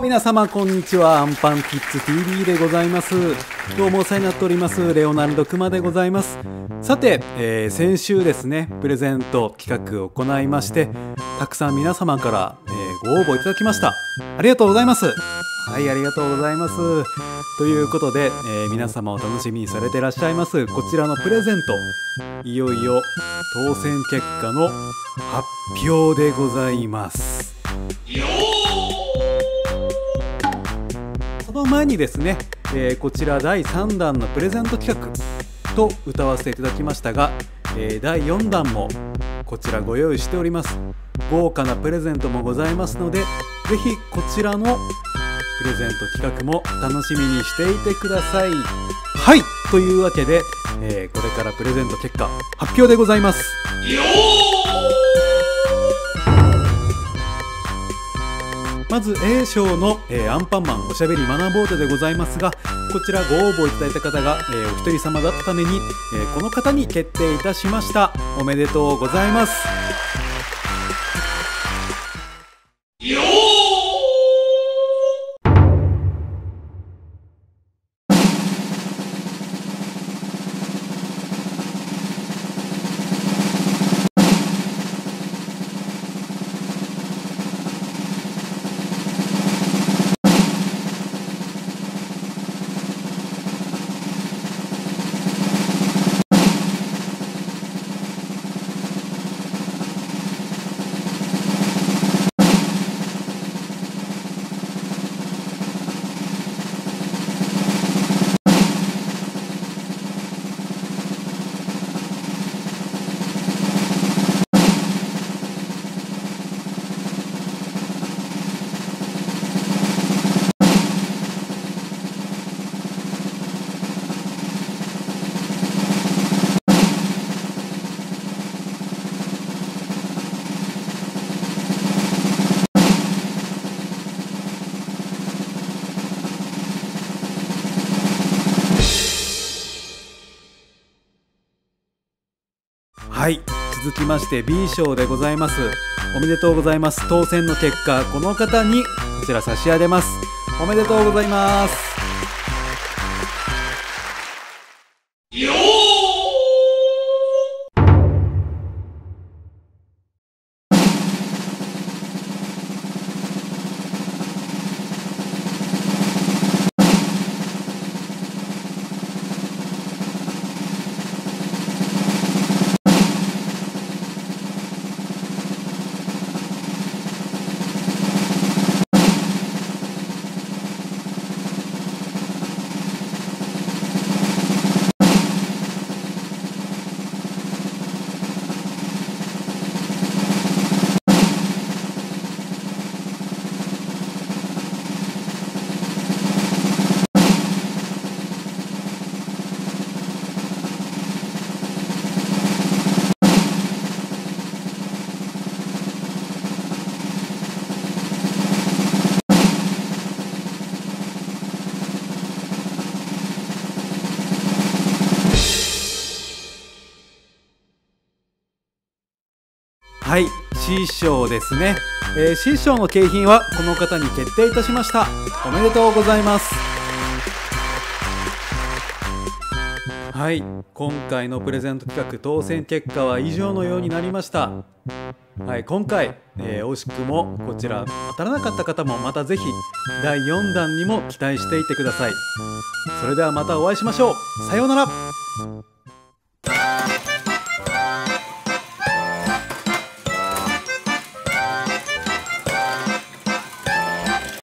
皆様こんにちは。アンパンキッズ TV でございます。どうもお世話になっております。レオナルドクマでございます。さて、えー先週ですねプレゼント企画を行いましてたくさん皆様から、えーご応募いただきました。ありがとうございます。はいありがとうございます。ということで、えー皆様を楽しみにされていらっしゃいますこちらのプレゼント。いよいよ当選結果の発表でございますの前にですね、えーこちら第3弾のプレゼント企画と歌わせていただきましたが、えー第4弾もこちらご用意しております。豪華なプレゼントもございますのでぜひこちらのプレゼント企画も楽しみにしていてください。はいというわけで、えーこれからプレゼント結果発表でございます。まず A 賞の、えーアンパンマンおしゃべり学ぼうでございますがこちらご応募いただいた方が、えーお一人様だったために、えーこの方に決定いたしました。おめでとうございます。はい。続きまして B 賞でございます。おめでとうございます。当選の結果この方にこちら差し上げます。おめでとうございます。はい C 賞ですね、えー C 賞の景品はこの方に決定いたしました。おめでとうございます。はい今回のプレゼント企画当選結果は以上のようになりました。はい今回、えー惜しくもこちら当たらなかった方もまたぜひ第4弾にも期待していてください。それではまたお会いしましょう。さようなら。